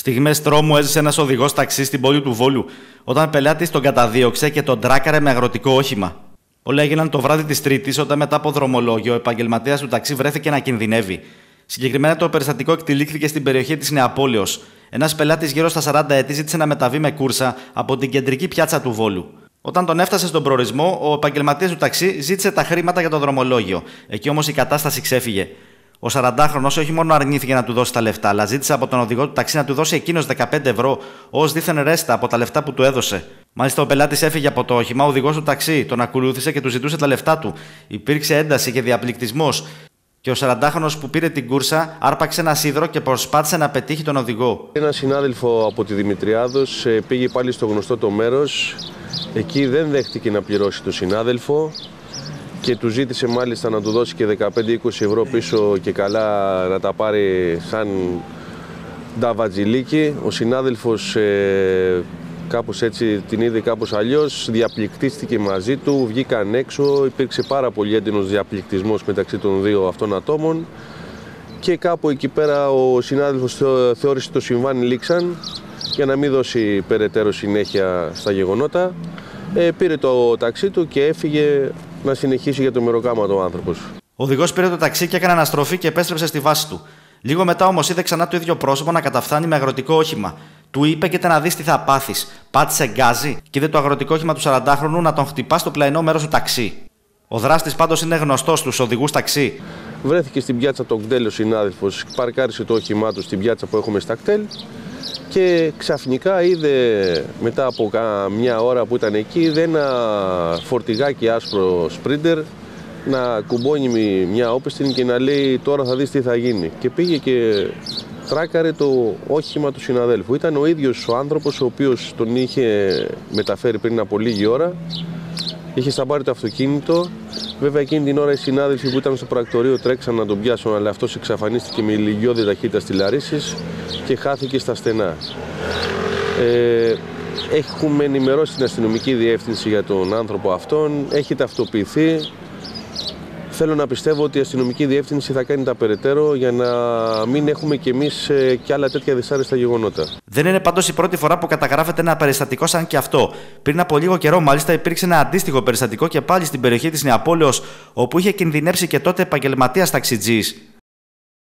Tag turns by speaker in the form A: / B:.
A: Στιγμές τρόμου έζησε ένας οδηγός ταξί στην πόλη του Βόλου, όταν πελάτης τον καταδίωξε και τον τράκαρε με αγροτικό όχημα. Όλα έγιναν το βράδυ της Τρίτης, όταν μετά από δρομολόγιο ο επαγγελματίας του ταξί βρέθηκε να κινδυνεύει. Συγκεκριμένα το περιστατικό εκτελήχθηκε στην περιοχή της Νεαπόλεω. Ένας πελάτης γύρω στα 40 έτη ζήτησε να μεταβεί με κούρσα από την κεντρική πιάτσα του Βόλου. Όταν τον έφτασε στον προορισμό, ο επαγγελματίας του ταξί ζήτησε τα χρήματα για το δρομολόγιο. Εκεί όμως η κατάσταση ξέφυγε. Ο 40χρονο όχι μόνο αρνήθηκε να του δώσει τα λεφτά, αλλά ζήτησε από τον οδηγό του ταξί να του δώσει εκείνος 15 ευρώ ως δίθεν ρέστα από τα λεφτά που του έδωσε. Μάλιστα, ο πελάτης έφυγε από το όχημα, ο οδηγός του ταξί τον ακολούθησε και του ζητούσε τα λεφτά του. Υπήρξε ένταση και διαπληκτισμός. Και ο 40χρονο που πήρε την κούρσα άρπαξε ένα σίδρο και προσπάθησε να πετύχει τον οδηγό.
B: Ένα συνάδελφο από τη Δημητριάδος ε, πήγε πάλι στο γνωστό το μέρος. Εκεί δεν δέχτηκε να πληρώσει τον συνάδελφο και του ζήτησε μάλιστα να του δώσει και 15-20 ευρώ πίσω και καλά να τα πάρει σαν νταβατζιλίκι. Ο συνάδελφος ε, κάπως έτσι την είδε κάπως αλλιώς, διαπληκτίστηκε μαζί του, βγήκαν έξω, υπήρξε πάρα πολύ έντονος διαπληκτισμός μεταξύ των δύο αυτών ατόμων και κάπου εκεί πέρα ο συνάδελφος θεώρησε το συμβάν λήξαν για να μην δώσει περαιτέρω συνέχεια στα γεγονότα. Ε, πήρε το ταξί του και έφυγε να συνεχίσει για το μεροκάματο ο άνθρωπος.
A: Ο οδηγός πήρε το ταξί και έκανε αναστροφή και επέστρεψε στη βάση του. Λίγο μετά όμως είδε ξανά το ίδιο πρόσωπο να καταφθάνει με αγροτικό όχημα. Του είπε και να δεις τι θα πάθεις. Πάτησε γκάζι και είδε το αγροτικό όχημα του 40χρονου να τον χτυπά στο πλαϊνό μέρος του ταξί. Ο δράστης πάντως είναι γνωστός στους οδηγούς ταξί.
B: Βρέθηκε στην πιάτσα το κτέλ ο συνάδελφος, παρκάρισε το όχημά του στην πιάτσα που έχουμε στα κτέλ και ξαφνικά είδε μετά από μια ώρα που ήταν εκεί είδε ένα φορτηγάκι άσπρο σπρίντερ να κουμπώνει μια όπιστην και να λέει τώρα θα δεις τι θα γίνει και πήγε και τράκαρε το όχημα του συναδέλφου. Ήταν ο ίδιος ο άνθρωπος ο οποίος τον είχε μεταφέρει πριν από λίγη ώρα Είχε σταμπάρει το αυτοκίνητο. Βέβαια, εκείνη την ώρα οι συνάδελφοι που ήταν στο πρακτορείο τρέξαν να τον πιάσουν, αλλά αυτός εξαφανίστηκε με ηλικιώδη ταχύτητα στη Λαρίσης και χάθηκε στα στενά. Ε, έχουμε ενημερώσει την αστυνομική διεύθυνση για τον άνθρωπο αυτόν. Έχει ταυτοποιηθεί. Θέλω να πιστεύω ότι η αστυνομική διεύθυνση θα κάνει τα περαιτέρω για να μην έχουμε κι εμείς ε, κι άλλα τέτοια δυσάρεστα γεγονότα.
A: Δεν είναι πάντως η πρώτη φορά που καταγράφεται ένα περιστατικό σαν και αυτό. Πριν από λίγο καιρό, μάλιστα, υπήρξε ένα αντίστοιχο περιστατικό και πάλι στην περιοχή της Νεαπόλεως, όπου είχε κινδυνεύσει και τότε επαγγελματίας ταξιτζής.